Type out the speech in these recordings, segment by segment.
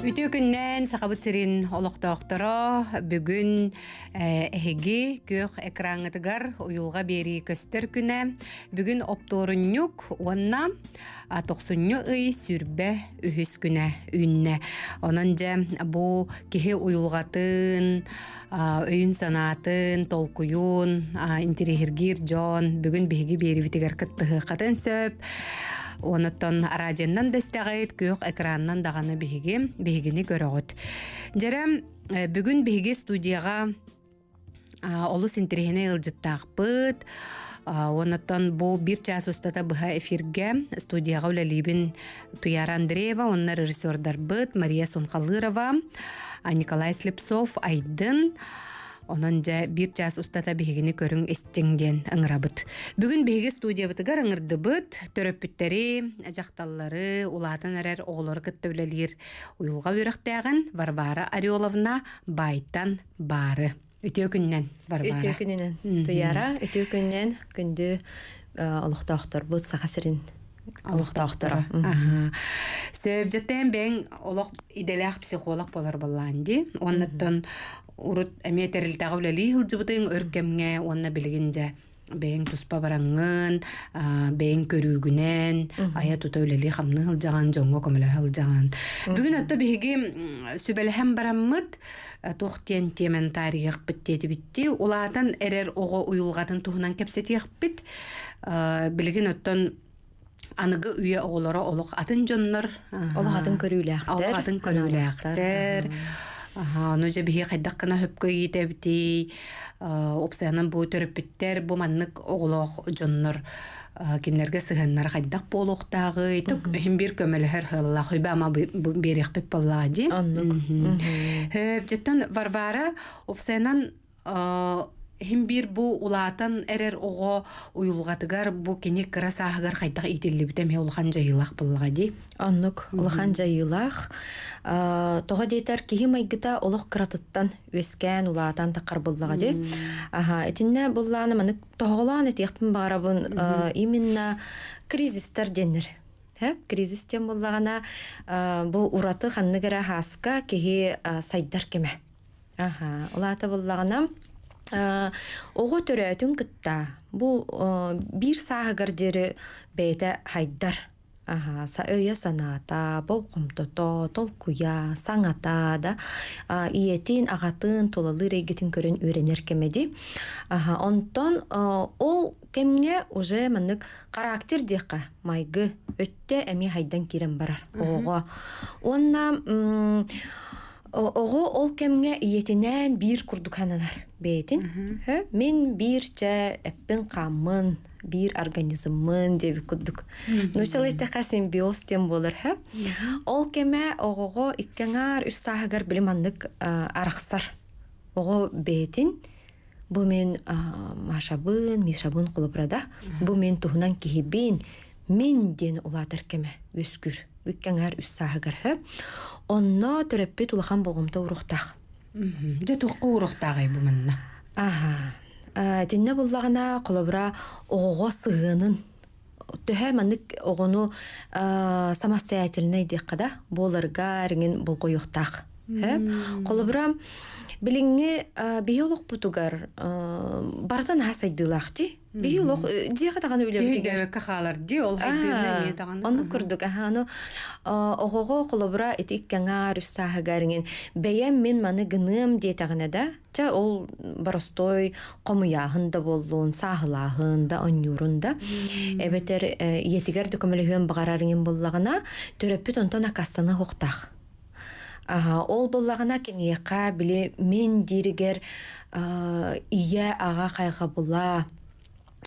Үтө күннен сақабыт сирин олоқтоқтыро бүгін әхеги көх экраңытыгар уюлға бери көстер күнә. Бүгін опторуннюк онна тоқсунню ый сүрбе үхіс күнә үнне. Онын жа бу кихи уюлғатын, өйін санатын, толкуюн, интерехиргир жон, бүгін беги бери битигер кыттығы қатын сөп. Онуттан радианнан дестағайт көк экраннан дағаны биһиги биһигини көрөгөт. Жерем бүгүн биһиги студияга олус интерехине ылжыттаакпыт. Онуттан бу бир час устата быха эфирге студияга үлелибин Туяра Андреева, онна режиссердар быт Мария Сунхалырова, Николай Слепцов, Айдын, Онон жа бир час устата биһигини көрүң эстеңден ыңырабыт. Бүгүн биһиги студиябытыгар ыңырдыбыт, төрөппүттери, жакталлары, улаатын эрер оголор кыттөөлелир уюлга үйрөктәгән Варвара Ореоловна байтан бары. Үтө күннен Варвара. Үтө күннен. Туяра үтө күннен күндү олохтоохтор бут сахасырын Алықтақтыра. Сөп жаттен бен олық иделях психолог болар болланди. Оннаттан урут эметерилтага үлели хылжыбытын өркемге онна билгинже бэйин туспа бараңын, бэйин көрүүгүнен, ая тута үлели хамны хылжаган, жоңго көмөлө хылжаган. Бүгүн отто биһиги сүбелэхэм бараммыт, тохтен темен тарих биттети битти, улаатан эрер ого уюлгатын туһунан кепсетиях бит, билгин оттон аныгы үйе оголоро олох атын жоннор олох атын көрүүлээхтер олох атын көрүүлээхтер Ну же бихи хайдак кына хөпкө итебити, опсаянан бу төрөппиттер, бу маннык оголох жоннор кинлерге сыһыннар хайдак болуктагы, тук хим бир көмөлөр хылла, хыба ма берек пеп боллади. Аннык. Хөп жеттен Варвара опсаянан Хим бир бу улаатан эрер ого уюлгатыгар бу кини кыра сааһыгар хайдак итилли битем улхан жайылах буллага ди. Аннык улхан жайылах. Тога дейтер кихи майгыта олох кыратыттан өскән улаатан тақар буллага ди. Аха, этинне булланы манык тоголан этиякпин барабын именно кризистер денер. Кризис тем буллагана бу ураты ханныгара хаска кихи сайдар кеме. Аха, улаата буллагана Ого төрөтүн кытта. Бу бир саагар дери бейте хайдар. Аха, са өйө саната, бол комтото, толкуя, саңата да, иетин агатын толалыр егетин көрін үйренер кемеди. Аха, онтон ол кемге уже маннык характер декка майгы өттө эми хайдан кирен барар. Ого. Онна Ого ол кемге иетинен бир курдуканалар бейтин. Мен бир ча эппен камын, бир организмын деп курдук. Ну шалайта симбиоз тем болар ха. Ол кеме ого иккеңар үс сахагар билимандык арахсар. Ого бейтин. Бу мен машабын, мишабын кулупрада. Бу мен тухунан кихибин. Мен ден улатыр кеме өскүр. Үккеңар үс сахагар ха. Онно төрөппү тулахан болгомто урухтах. Же туққа урухтагы бу манна. Аха. Тинне буллагана колобра ого сыгынын. Төһә манык огону самостоятельный диккада боларга реңин болгоюктах. Хэ? Колобра билинге биолог путугар бартан хасайдылахти. Биолог дига таган үлем диге. Диге кахалар ди ол не таган. Аны колобра этик каңа рүссаһа гарingen. Бәям мен маны гыным ди тагынада. Ча ол баростой комуяһында боллун, сахылаһында, онюрунда. Эбетер етигер дөкөмөлөһөн багарарыңын боллагына төрөппүт онтон акастана хоктах. Ол боллагына кенеқа биле мен диригер ия ага кайга була.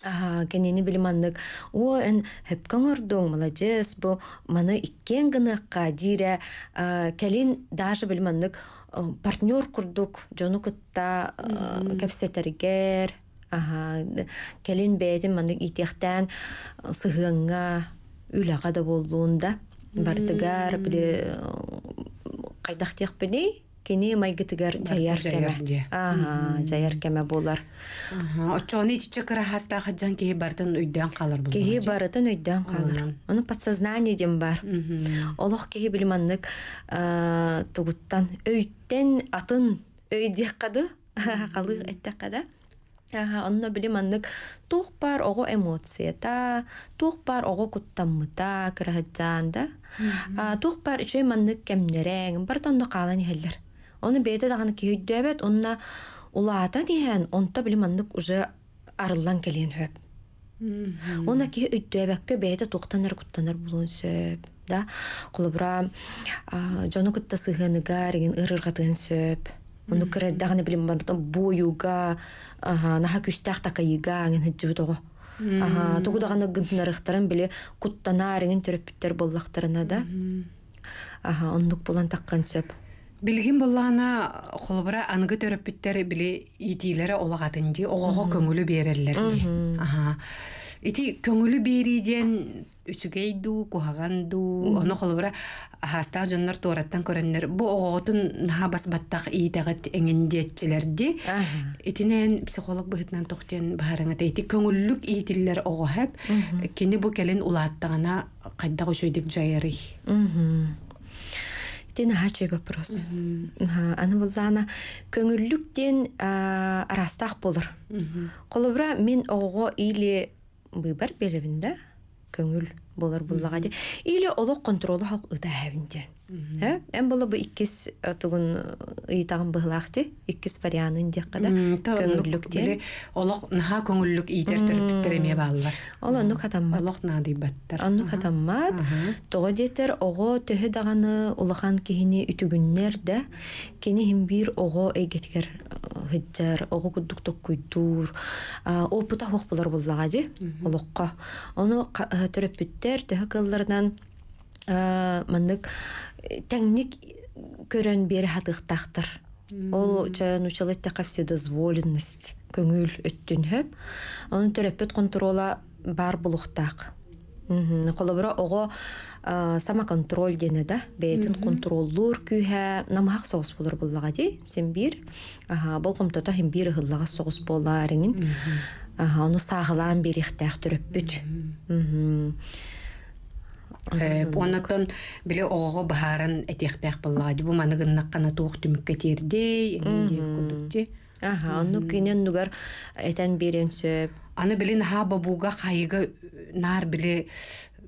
Ага, кенени билиманнык. О, эн хепкан ордуң, молодец, бу маны иккен гыныкка дире келин даже билиманнык партнер курдук, жону кытта кепсетергер. Ага, келин бетин мандык итехтен сыгыңга үлага да болуунда. Бартыгар биле кайдах тиякпени кини майгытыгар жаяр кеме. жаяр кеме болар. Очоны ичиче кыра хаста хаджан кеһи бартын өйдөн калар бул. киһи барытын өйдөн калар. Ону подсознание дем бар олох киһи билиманнык тугуттан өйттен атын өйдияккаду калык эттеккада Аха, онно билим аннык тух бар ого эмоцията, тух бар ого куттаммыта кыраһаджаанда. А тух бар үчөй маннык кемнерең, бар тонно калан ихеллер. Оны бейте даганы күйдөбөт, онна улаата диһен, онта билим аннык уже арыллан келен хөп. Она ки өйдөбөккө бейте тухтанар куттанар булун сөп. Да, кулубра жону кутта сыгыныгар, ген ырыргатын сөп. Ону кыра даганы билим бартан буюга, аха, наха күстәк такайыга ген хыджыбыт ого. Аха, тугу даганы гынтынарыктарын биле ген төрөпүттер боллактарына да. Аха, оннук булан таккан сөп. Билгин боллана холбара аныгы төрөппүттер биле итилере олагатын ди, огого көңүлү берерлер ди. Аха. Ити көңүлү бериден үчүгейду, кухаганду, ону холбара хаста жоннор туараттан көрөннөр. Бу оготун наха басбаттак иитагат эңендиетчилер ди. Итинен психолог быһытынан тохтен баһарыңа ити көңүллүк иитиллер ого хеп. Кини бу келин улааттагана кайда гошойдик жайыры. Мгм. Тен хачой вопрос. Аны булдана көңүллүктен арастак болор. Колобра мен ого или выбор беребинде көңүл болор буллага ди. Или олок контролу хак ыта хавинде. Хэ? Эм боло бу иккис тугун ыйтаган быглакты, иккис вариантын деккада көңүллүктен. Олок наха көңүллүк иитер төрөппүттер эме баалар. Ол онну катаммат. Олок наады баттар. Онну катаммат. Того детер ого төһө даганы улахан кихини үтүгүннер да кени хим бир ого эйгетгер хыджар ого кудук токкуйдур опыта хох булар буллага ди олокко ону төрөппүттер төһө кылларынан мандык тәңник көрөн бери хатыктактыр ол чаян учалеттака вседозволенность көңүл өттүн хөп onu төрөппүт контрола бар булуктак Холобра ого самоконтроль дене да, бейтин контроллур күйһә намахак соғыс болар буллага ди. Сен бир, бол комтата хем бир боларыңын. Аха, оны сагылан бир ихтах төрөппүт. Оннотон биле ого бахарын этехтэх буллага ди. Бу маныгыннак кана туох түмүккө тирдей, энди кудукчи. Аха, onu кинен нугар этен берен сөп. Аны билин ха бабуга кайыга нар биле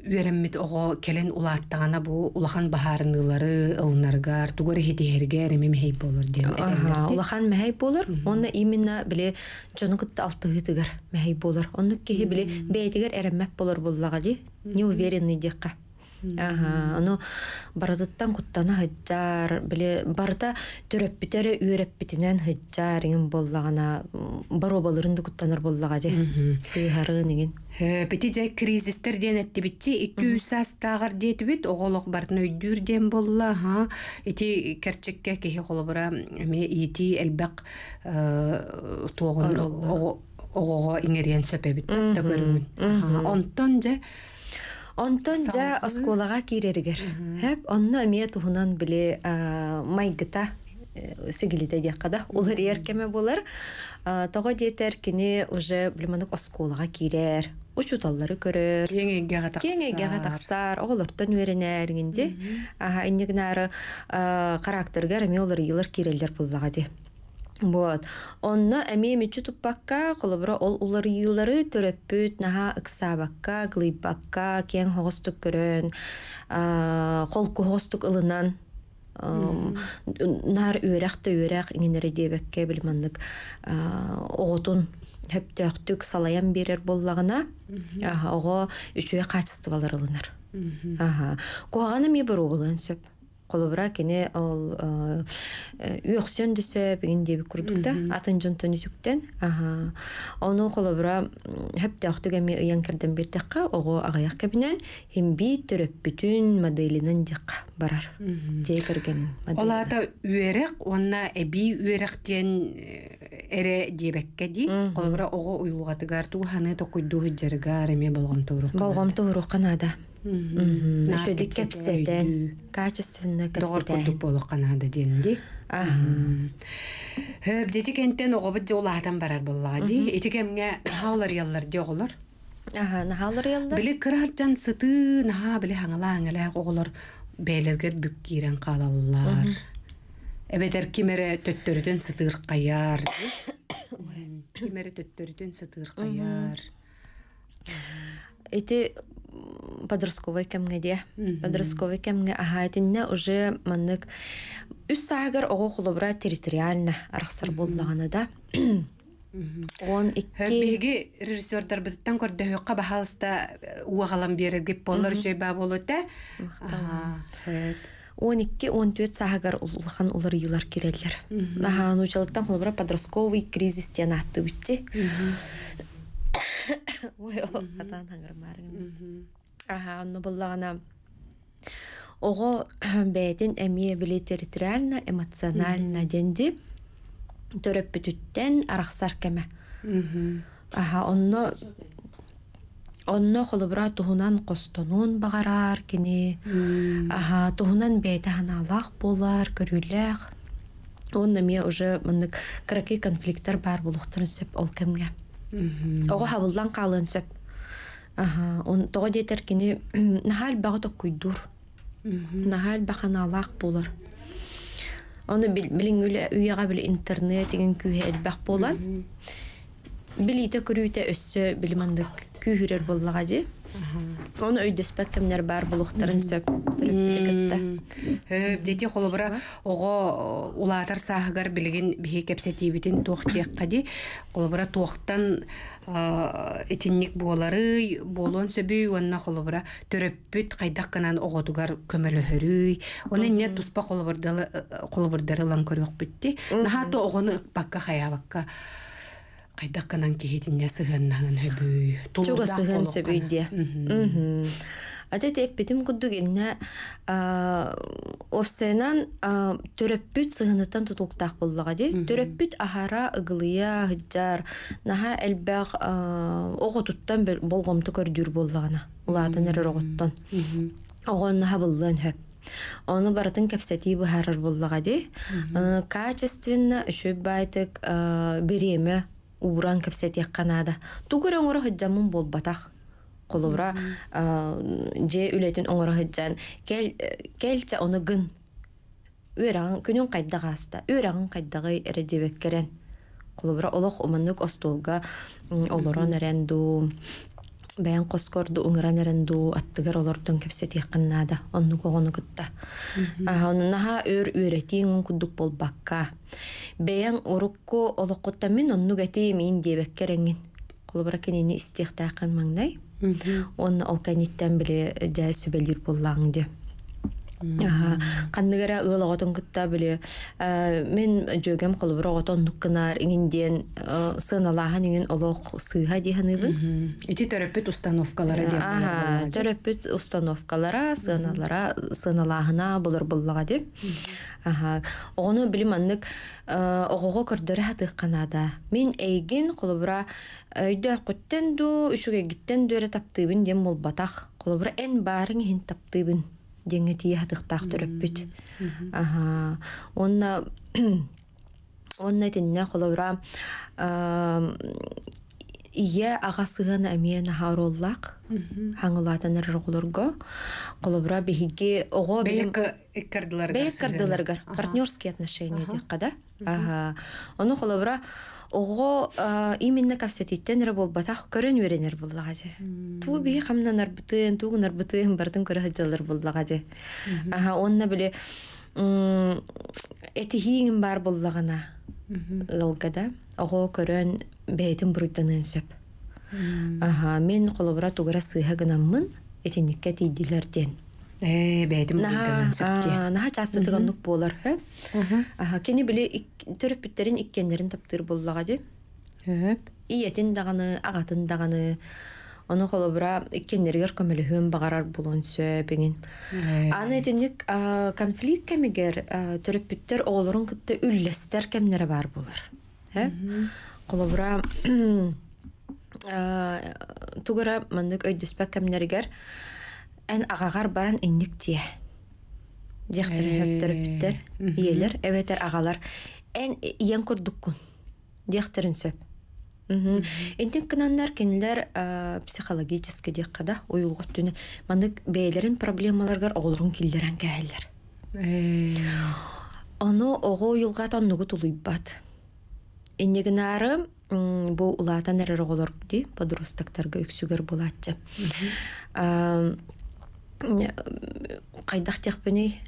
үереммит ого келен улааттагана бу улахан бахарынылары ылнаргар тугар хетихерге эремем хей болор Аха, улахан мәһәй болар. Оны именно биле жонугут алтыгытыгар мәһәй болар. Оны кеһи биле бәйтигер эреммәп болар буллага ди. Не уверенный дикка. Ага, ону барадыттан куттана хыджар, биле барда төрөппүтере үйрөппитинен хыджар иген боллагана баро балырынды куттанар боллага ди. Сыйхарын иген. Бити жай кризистер ден этти битчи 200 састагар детибит оголок бартын өйдүр ден болла ха. Эти керчекке кехи холобара эме ити элбек туогун огого иңериен сөпебит та көрүмүн. Онтон же Онтон жа осколага кирергер. Хеп онно эмие тухунан биле майгыта сигилите дияккада улар эркеме болар. Того диетер кини уже билманык осколага кирер. Учуталлары көрөр. кеңеге таксар Кеңеге таксар, оголортон үйренеринде. Аха иннигнары характергер эми олар йылар киреллер буллага ди. Вот. Онна эми мичу туппакка холобра ол улар йыллары төрөппүт наха ыксабакка, глыйбакка, кең хогостук көрөн, холку хогостук ылынан нар үйрәкте үйрәк иңенере дебекке билманнык оготун хөптөктүк салаян берер боллагына аха ого үчүе качестволар ылынар аха куаганы ми бир угулан сөп Колобра кене ол үөксөн дөсө бигин деби курдукта атын жонтон үтүктен аха. Ону колобра хөптөктүк эми ыян кирден бирдекка ого агаяк кебинен химби төрөппүтүн моделинен декка барар. Жей киргенин Олата үерек, онна эби үеректен эре дебекке ди. Колбара ого уйулгатыгар ту ханы токуйду хыджарыгар эме болгом туру. болгом тууру канада Шөйдік кепсетен, качественно Доғыр канада денди. Ага. Хөп дети кенттен жолаатан барар ди. Эти кемге хаулар яллар оголор. Ага, нахалар ялда. Били кыраржан сыты наха били хаңала аңала оголор бәйлергер бүк кирен калаллар. Эбедер кимере төттөрүтөн сытыр каяр. Кимере төттөрүтөн сытыр каяр. Эти подростковый кемге де. Подростковый кемге ага этинне уже маннык. Үс саагар ого холобра территориально арахсар боллаганы да. Он икки Хөббеги режиссердар быттан көрдө хөкка бахалыста уагалам берерге болор жөй ба болота. он икки он төт саагар улхан улар йылар киреллер. Ага нучалыттан холобра подростковый кризис тен атты битти. Ой, о, атан хангырмарыгын. Ага, онно боллагана ого бәйтин әмие биле территориально, эмоционально денди төрөппүтүттен арахсар кеме. Ага, онно онно холобра туһунан костонун багарар кини. Ага, туһунан бәйте ханалах болар, көрүләх. Онна мия уже мындык краки конфликттер бар булуктарын сөп ол кемге. Ого хабылдан калын сөп. Ага, он тога детер кини нахал бага токуйдур. Нахал баханалах болар. Оны билиңүле үйяга бил интернет деген күйе элбак болан. Билите көрүүтэ өссө билимандык күйүрер боллага ди. Оны өйдөспәк кемнер бар булуктарын сөп төрөптүкөттө. Хөп дети холобра ого улатар сахагар билген бихи кепсетибитин туохтиек кади холобра туохтан этинник буолары болон сөбүй онна холобра төрөппүт кайдак канан оготугар көмөлөһөрүй. Оны не туспа холобурдалы холобурдары лан нахато огону бакка хаябакка кайдак канан кихитинне сыгыннагын хөбүй Чуга сыгын сөбүйде. Ате теппитим куддук инне овсенан төрөппүт сыгыныттан тутулуктаак боллага ди. Төрөппүт ахара ыгылыя хыджар наха элбэх оготуттан болгомту көрдүр боллагана. Улаатын эрер оготтон. Огон наха буллан хөп. Оны баратын кепсети бу харар боллага ди. Качественно үшөп байтык береме уран кепсети канада. Тугур оңоро хыджамын болбатах. Колубра же үлетін оңоро хыджан. Кел келче оны гын. Өрагын күнүн кайдага аста. Өрагын кайдагы эредебеккерен. Колубра олох оманнык остолга олорон эренду. Бәйін қоскорду уңыран әрінду аттыгар олордун кепсет яқыннада, онну коғону кытта. Оны наха өр үйретиң он куддук болбакка. Бәйін урукку олоққутта мен онну гәти мен дебеккереңін. Қолыбыра кенені истиқтақын маңнай. Оны олканиттен біле жай сөбелер боллаң де. Қандыгара ылағотын кытта біле. Мен жөгем қолыбыра оғотон нуккынар иңінден сыналахан иңін олоқ сыға дейханыбын. Ити төрөппүт установкалары деп. Ага, төрөппүт установкалара, сыналара, сыналахына болор боллага деп. Ага, оны билим аннык огого көрдөрө хатык канада. Мен эйгин колубра өйдө куттен ду, үшүгө гиттен дөре таптыбын дем болбатах. Колубра эн барын хин таптыбын. Деңе тие хатыктак төрөппүт. Ага, онна онна тенне колубра Ие хаңылатын әріғылырға, қолыбыра бігіге оға білім... Бәйік кардылар. Бәйік кардыларгар, партнерские отношения қада. Оны қолыбыра оға именно кавсетиттен әрі болбатақ көрін өренер боллаға же. Ту бігі қамнан арбытын, туғын арбытын бардың көрі хаджалар боллаға же. Онна біле этихиңін бар боллағана ылгада оҕо көрөн бэйтин буруйданын сөп. Аха, мен колобура тугара сыыха гынаммын, этинникке тийдилерден. Э, бәйдим буруйданын сөпте. Наха часты тыганнык болар, хө? Аха, кени биле төрөп бүттерин иккенлерин таптыр боллага ди. Хөп. Иетин даганы, агатын даганы, Оны холобура иккеннергер көмөлүхүн багарар булун сөбеңин. Аны этинник конфликт кемигер төрөппүттер оолорун кытта үллестер кемнере бар булар. Э? Холобура тугара мандык өйдөспәк кемнергер эн агагар баран инник тие диэхтер хөптөрөптер иелер эбетер агалар эн иен курдуккун диэхтерин сөп. Интин кынаннар кенлер психологически диэккада уюлгот түнү манык бээлерин проблемаларгар оголорун киллерен кээрлер Ону ого уюлга тоннугу тулуйбат. Иннегинары бу улаатан эрер оголор ди подростактарга үксүгер булатчы. Кайдах техпени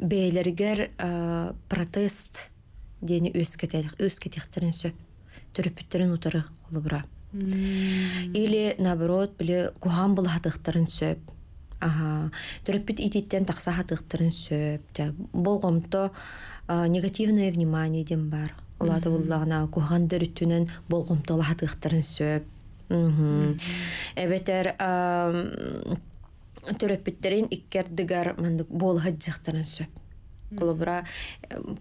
бейлергер протест дени өскетехтерин сөп төрөпүттерин утары олубура. Или наоборот биле кухан булатыктарын сөп Ага. Төрөппүт ититтен тыктырын сөп. Жа болгомто негативное внимание дем бар. Олады буллагына кугандыр үтүнен болгомто сөп. Эбетер төрөппүттерин иккердигар мандык болга жактырын сөп. Колобра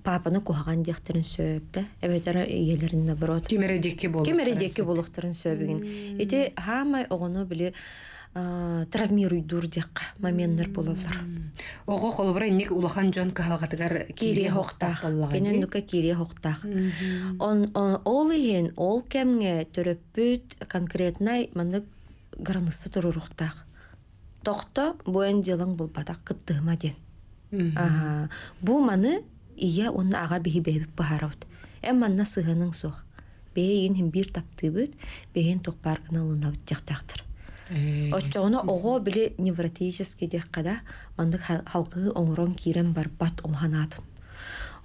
папаны кухаган дияқтырын сөп да. Эбетер иелерин наоборот. Кемередеки болуктарын. Кемередеки болуктарын сөбүгүн. Эти хамай огону биле травмируйдур диякка моменттер болалар. Ого холбра ник улахан жон кахалгатыгар кире хоктах. Кенен нука кире хоктах. Он ол иен ол кемге төрөппүт конкретнай мандык гранысы турурухтах. Тохто буен делаң булбатак кыттыма ден. Ага. Бу маны ия онна ага бихи бебип бахарабыт. Эм манна сыганың сух. Бейин хим бир таптыбыт, бейин токпаргына лынабыт жактактыр. Оччоғына оғо біле невротический дек қада мандық халқығы оңырон кирен бар бат олханатын.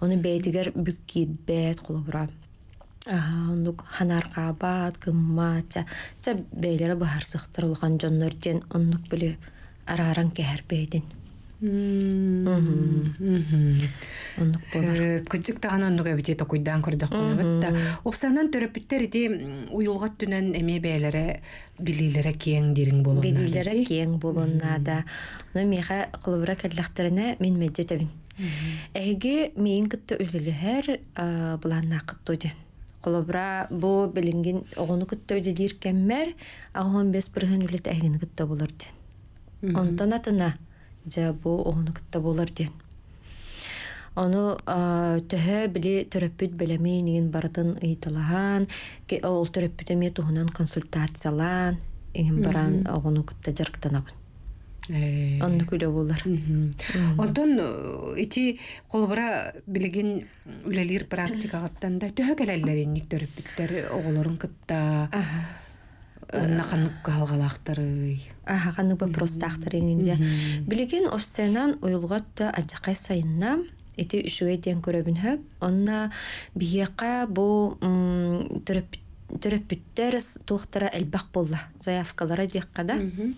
Оны бәйтігер бүк бәт қолы бұра. Ондық ханарға бат, кымма, ча, бұхар сықтыр олған жоннорден ондық біле араран кәр бәйден. Оннук болар. Күчүк таган оннук эбите токуйдан көрдөк кунабытта. Опсанан төрөпүттер ити уюлгат түнен эме бээлере билилере кең дирин болон. Билилере кең болоннада. Оны меха кылыбыра келлахтерине мен меджетебин. Эге мен кытты үлелер буланна кыттоден. Колобра бу билинген огону кытты өйдедир кеммер, агон бес бирген үлет эгин кытта болор ден. Онтон атына жа бу огону кытта болор ден. Ону төһө били төрөппүт белемей нигин баратын ыйтылахан, ол төрөппүт эме туһунан консультациялан, игин баран огону кытта жарктанабын. Онну күлө булар. Онтон ити колбара билеген үлелир практикагаттан да төһө келелеринник төрөппүттер оголорун кытта. Онна канык калгалактары. Аха, канык вопростактар иңинде. Билеген осценан уюлгатта ажакай сайынна эти үшүгэй диэн көрөбүнһөп, онна биһиэкка бу төрөппүттер туохтара элбах болла. Заявкалара диэккада.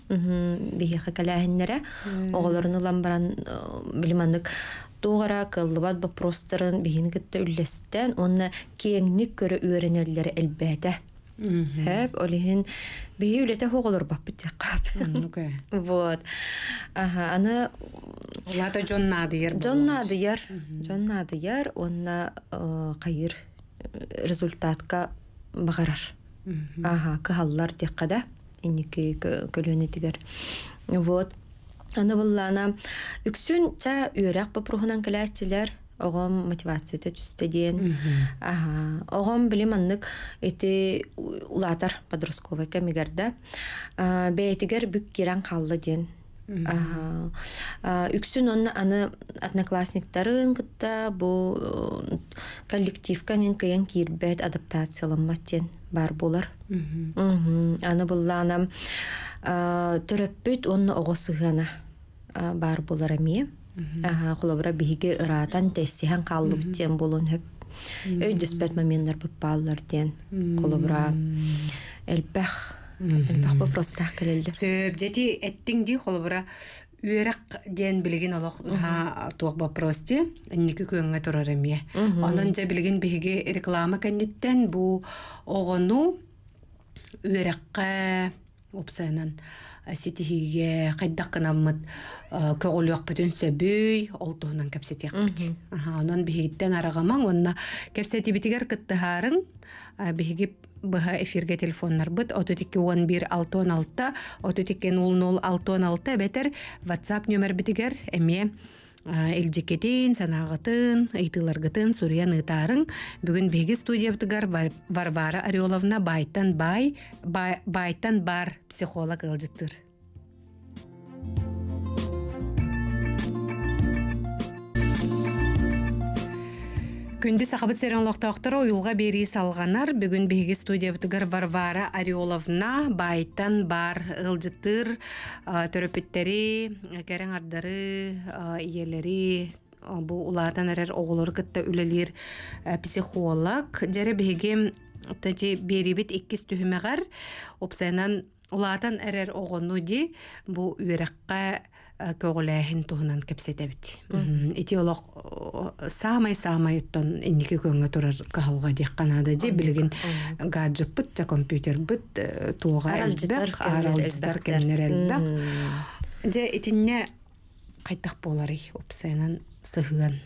Биһиэкка калааһиннере оголорун ылан баран билимандык тугара кыллыбат вопростарын биһиникетте үллестен, онна кеңник көрө үөренеллери элбээте. Хэп, олиһин биһи үлете хоголор баппыт диэккаап. Вот. Ага, аны Улата Джон Надыер. Джон Надыер. Джон Надыер, онна кайыр результатка бағарар. Ага, кыһаллар диэккада. Инники тигер. Вот. Аны буллана үксүн ча үйрәк бапрухунан кэлээчилер оғом мотивацията түстеден. Ага, оғом билим аннык эти улатар подростковый кемигерде. Бейтигер бүк кирен қалды ден. Үксүн онна аны одноклассниктарын кытта бу коллективка нен кыян кирбет адаптацияланматтен бар болар. Аны буллана төрөппүт онна оғосыгана бар болар эми. Ага, холобра биһиге ыраатан тессиһэн каллыбыт тиэн болун хөп. Өйдөспөт моменттер быппааллар тиэн. Холобра элбэх. Элбэх вопростах келелди. Сөп жети эттиң ди холобра үерак диэн билигин олох ha туох вопрости инники көңгө турар эмие. Онон же билигин биһиге реклама кенниттен бу огону үеракка опсайнан ситиһиге кайдаккынаммыт көголуак бүтүн сөбүй олтуһунан кепсетиякпит. Онон биһигиттен арагамаң онна кепсетибитигер кыттыһарың биһиги быһа эфирге телефоннар быт отутикки он бир алты он алты. Отутикки нул нул алты он алты. Бетер ватсап номер битигер эме элжекетин санаагатын ыйтыларгытын сурьян бүгүн биги студиябытыгар варвара ореоловна байтан бай байтан бар психолог ылжыттыр Күнді сақабыт серен лоқтақтыры ойылға бері салғанар. Бүгін бейгі студиябытыгар Варвара Ореоловна байтан бар ылжыттыр төрөпіттері, кәрін ардары, иелері, бұл улатан әрер оғылыр кітті үлелер психолог. Жәрі бейгі тәте беребет еккіз түхімеғар, опсайнан улатан әрер оғыну де бұл көгіләһин туһунан кепсетебит. Ити олох самай-самай оттон инники көңгө турар кахалга диякканада ди билген гаджет бут та компьютер бут туога элбек аралжытар кемнер элбек. Же итинне кайтак болары опсайнан сыгыган.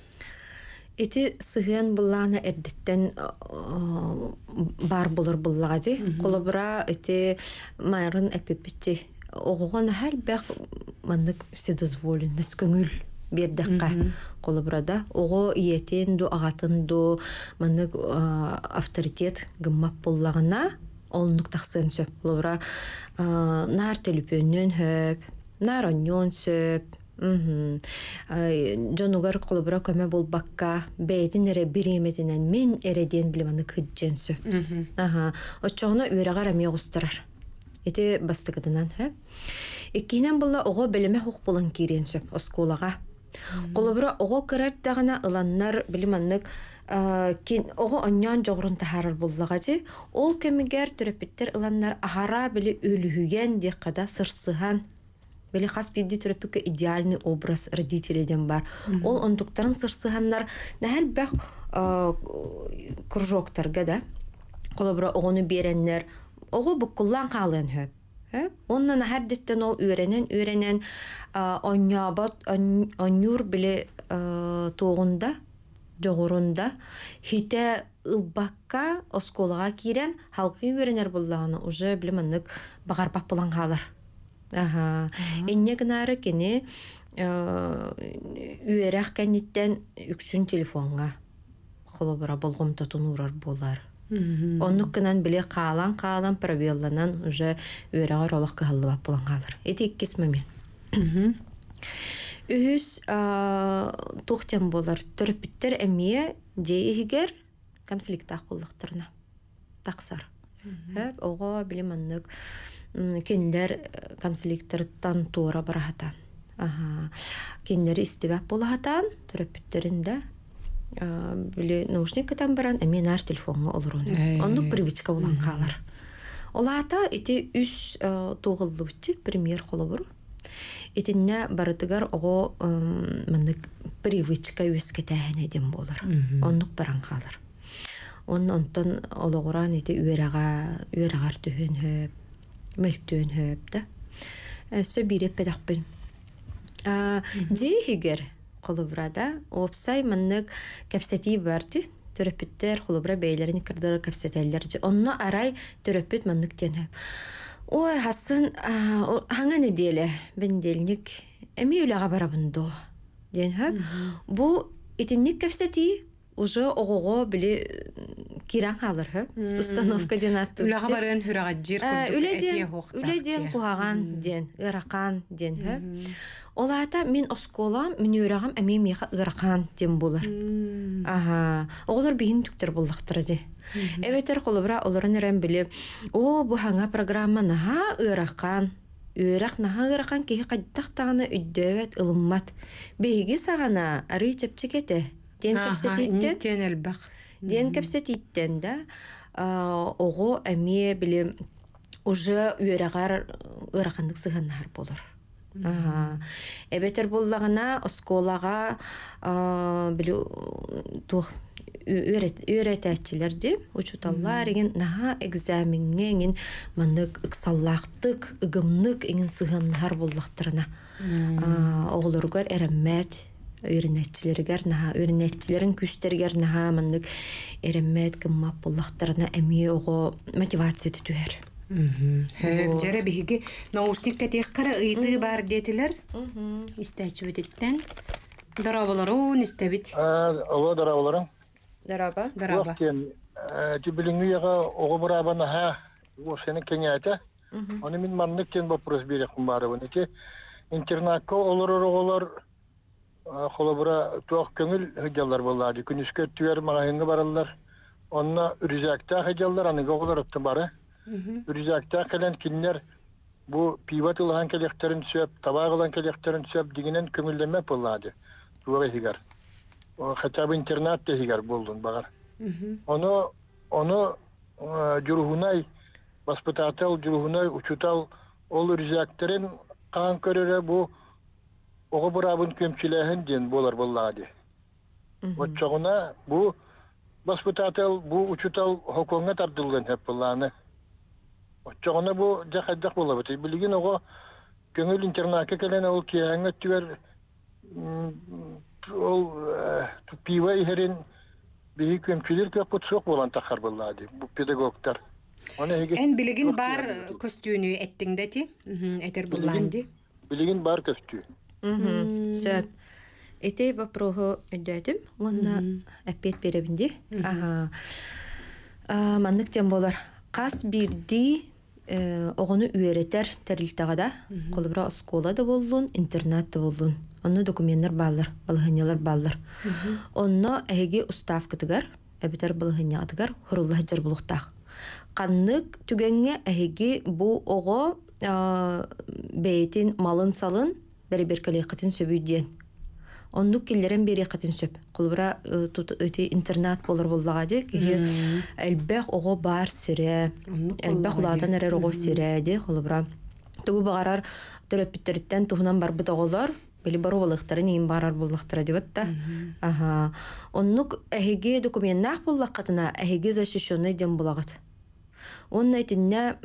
Ити сыгыан булланы эрдиттен бар булар буллага ди. Колобра ити майрын эпипити оғоған әл бәқ маннык вседозволенность көңүл бердаққа қолыбырада оғо иетен ду ағатын ду маннык авторитет гыммап боллағына олнук тақсын сөп қолыбыра нар телепөннен хөп нар оньон сөп жонугар қолыбыра көмө болбакка бәйтин эре биреметинен мен эреден билеманы кыджен сөп очоғына үйрагар эме густарар Эти бастыгытынан хэ. Иккинен булла ого белеме хук булан кирен сөп осколага. Колобура ого кырар дагана ыланнар билиманнык кин ого оньон жогрун тахарар буллага жи. Ол кемигер төрөпүттер ыланнар ахара били үлүһүген декада сырсыхан Бели хас бидди төрөпүккө идеальный образ родителейден бар. Ол ондуктарын сырсыханнар нәһәл бәх кружоктарга да. Колобура огону береннер Оғы бұққылан қалын хөп. Оннан әрдеттен ол үйренен, үйренен оньябат, оньюр біле тоғында, жоғырында, хите ылбаққа осколаға кирен, халқы үйренер болағаны уже білімінік бағарбақ болан қалыр. Инне гынары кені үйерақ кәнеттен үксін телефонға қолыбыра болғымта тұнурар болар. Оннук кынан биле каалан каалан пробелланан уже үйрәгәр олох кыһаллыбап булан калыр. Эти иккис момент. Үһүс тухтен болар төрөпүттер эмие дейгер конфликт акыллыктырына. Таксар. Ого билеманнык кендер конфликттардан тура барахатан. Аха. Кендер истибап булахатан төрөпүттеринде биле наушниккатан баран эмен ар телефонга олорун. Оннук привычка булан калар. Олата ити үс тугыллыбытчы премьер холобур. Итинне барытыгар ого мындык привычка үскетәһен эдем болар. Оннук баран калар. Он онтон ологуран ити үерага үерагар төһөн хөп, мөлктөн хөп да. Сө биреп педакпын. А, жейхигер холубрада опсай маннык кепсети барти төрөпүттер холубра бейлерин кырдыр кепсетелер онно арай төрөпүт маннык тене ой хасын хаңа неделе бенделник эми үлага барабындо ден хөп бу итинник кепсети уже огого били киран халыр хөп установка ден атты Үлага барын хүрага жер үледен үледен куаган ден ыракан ден хөп Олата мен осколам, мен өрағам әме меха ырқан дем болар. Аха, оғылар бейін түктір болдықтыр де. Эветер қолыбыра оларын әрен біліп, о, бұ хаңа программа наха ыраққан, Өрақ наха ыраққан кейі қайдақ тағаны үддөвет ылыммат. Бейгі сағана ары чепчекеті. Ден кәпсетиттен. Ден әлбәқ. Ден кәпсетиттен да, оғы әме білім, уже үйерағар ырақандық сығаннар болар. Эбетер буллагына осколага биле тух үйрәтәчиләрди учуталлар еген наха экзаменге еген маннык ыксаллактык ыгымнык еген сыгыннар буллактырына оголоргар эреммәт үйренетчилергер наха үйренетчилерин күстергер наха маннык эреммет кыммап буллахтарына эми ого мотивация түтүер Жара биһиги наушник тетеккара ыйты бар детилер. Истәчүбүтеттен. Дарабаларун истебит. Ало дарабаларың. дараба Дараба. Уақытен, тибилиңи яга ого бурабана ха, о сені кеңәйті. Оны мен маннык кен вопрос берек бары Ити интернатка олар оголар холобура туак көңүл хыджалар боллады. Күнүскө түер магазинге баралар. Онна үризакта хыджалар аны оголар отты бары. Үризакта келен кинлер бу пива тылган келектерин сөп, таба кылган келектерин сөп дигенен көңүлдеме боллады. Туга хигар. Хотя бы интернат те хигар болдун багар. Оно оно жургунай воспитатель жургунай учутал ол үризактерин каан көрөрө бу ого бурабын көмчүлэхин ден болар боллады. Отчогуна бу воспитатель бу учутал хоконга тардылган хеп болланы. Отчогуна бу жахайдак болабыт. Билигин ого көңүл интернатка келен ол кияңа түбер ол пива ихерин биһи көмчүлер көп бутсок болан тахар боллады. Бу педагогтар. Эн билигин бар көстүүнү эттиңдети. Этер булланди. билигин бар көстүү. Сөп эти вопросу өйдөтүм онна аха А, маннык тем болар кас бирди э, огону үйөретер терилтагада колубра оскола да боллун интернат да боллун онно документтер баллар балыхынялар баллар онно эги уставкытыгар эбитер балыхынягатыгар хурулла жар булуктак каннык түгенге бу ого а, бейтин малын салын бери-бер калиякатын сөбүйден оннук киллерен бери катын сөп. Кулбура э, ыти интернат болор боллагади киһи элбэх ого бар сире элбэх боллагади. улаатан эрер ого сире ди кулбура тугу багарар төрөппүттериттен туһунан барбыт оголор били бару балыктарын иим барар буллактара дибатта аха оннук эһиги документнах буллаккатына эһиги защищенный дем булагат онна итинне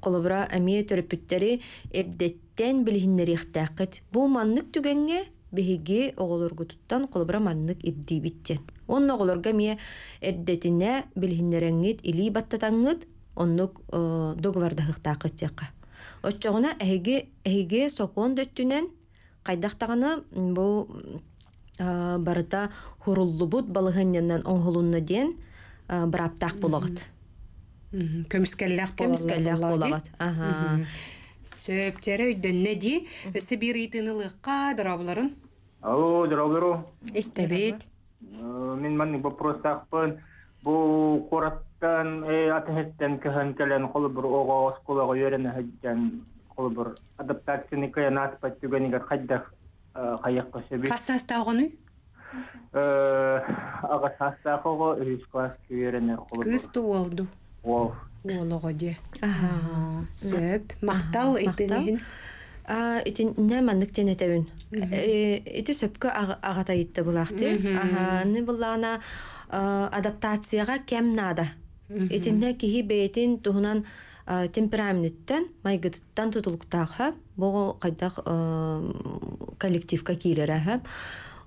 колобура эмие төрөппүттери эрдеттен билихиннерихтаакыт бу маннык түгенге биһиги оголоргутуттан колобура маннык ирдиибиттен онно оголорга мие эрдетине билихиннереҥит илии баттатаҥҥыт оннук э, договардахыктаакыт тиэкка оччоҕуна эһиги эһиге сокуон дөттүнен кайдахтаҕына бу э, барыта хуруллубут балыһынньанан оҥхолунна диэн э, быраптаах булагат Көмүскеллэх кемискеллях булагат аха Сөп жара өйдөнне ди. Өсө бир итынылыкка дарабаларын. Алло, здравствуйте. Истебит. Мен манны вопрос тақпын. Бу кораттан атыхеттен кыхан келен қолы бір оға осколаға үйрені хаджан қолы бір адаптацияны каян атпат түгенігер қайдақ қаяққа сөбі. Кассаста огону? Аға састақығы үз класс Кыз. Ол. Уолого ди. аха Сөп. Мактал. А, итин не маннык тен этебин. Э, Ити сөпкө агата итте булакти. Аха, не булана адаптацияга кем нада. Итинне кихи бейтин тухунан а, темпераменттен майгыттан тутулуктаах бого кайдак коллективка кирерэ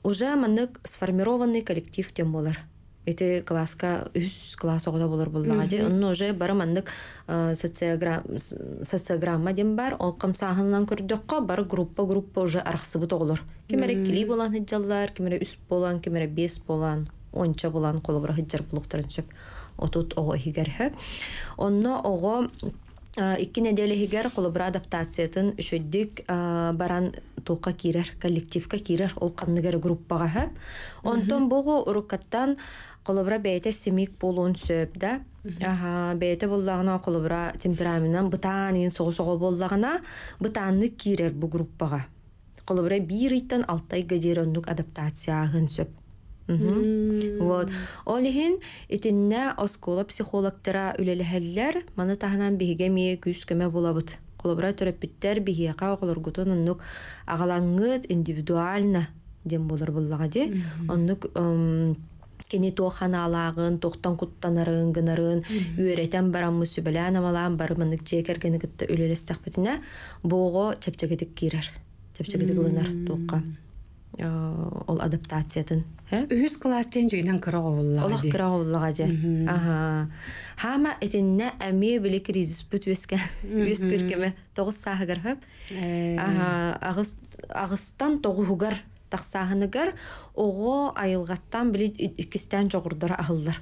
Уже маннык сформированный коллектив тем болар. Эти класска үс класс оғда болар буллагади. Онно уже бары маннык э, социограмма дем бар. Ол камсаһынан көрдөккө бары группа группа уже арахсыбыт оголор. Кимере кили болан хыджаллар, кимере үс болан, кимере бес болан, онча болан колобура хыджар булуктарын сөп. Отут ого хигерхе. Онно ого икки неделе хигер колобура адаптациятын үшөддик баран тука кирер, коллективка кирер, ол канныгер группага хэп. Онтон бугу уруккаттан колобура бейте семик болуун сөп да. Аха, бейте боллагына колобура темпераментан бытаанын сого-сого боллагына бытаанны кирер бу группага. Колобура бир иттен алтай гадероннук адаптацияхын сөп. Вот. Олихин итинне оскола психологтара үлелехеллер маны таханан биһиге мие күс көмө булабыт. Колобура төрөппүттер биһиэка оголоргутун оннук агалаңыт индивидуально дем болор буллагади. Оннук ым, кини туохана алагын, тохтан куттанарын, гынарын, үйретен барамы сүбелән амалаан бары мынык жекергені гытта үлелестек бітіне, бұғы чепчегедік кирер. Чепчегедік лынар туққа. э, ол адаптациятын хэ Үһүс класстен жыйнан кыра олла. Олах кыра оллага же. Ага. Хама этинне әме биле кризис бут өскән. Өс күркеме тогыз сахыгар хөп. Ага, агыс агыстан тогугар тахсаһыныгар ого айылгаттан биле икистен жогурдар ахыллар.